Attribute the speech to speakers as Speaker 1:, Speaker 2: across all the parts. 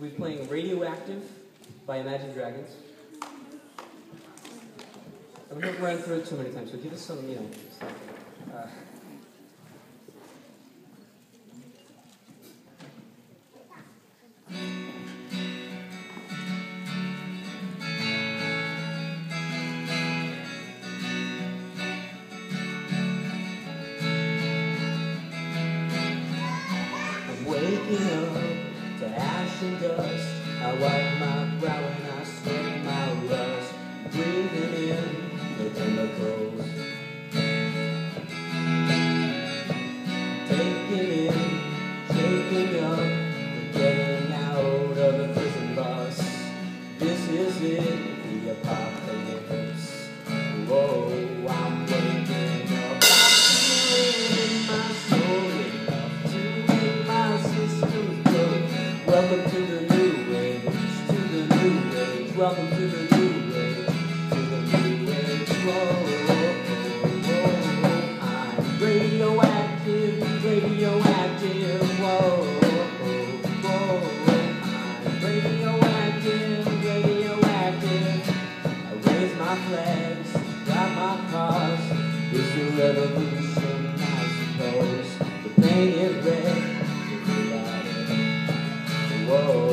Speaker 1: we'll be playing Radioactive by Imagine Dragons. i haven't run through it too many times, so give us some, you know, stuff. Waking up to ash and dust. I wipe my brow and I sweat Welcome to the new age, to the new age. Whoa, whoa, whoa. I'm radioactive, radioactive. Whoa, whoa. I'm radioactive, radioactive. I raise my flags, drive my cars. It's a revolution, I suppose. The paint is red, everybody. Whoa,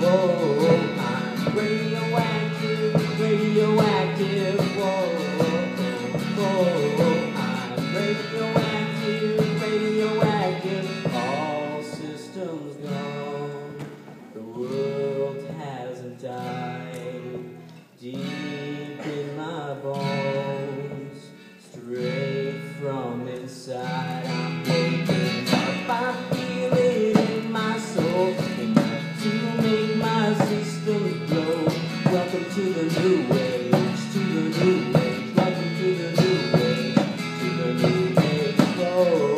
Speaker 1: more. to the new age, to the new age, welcome to the new age, to the new age, oh.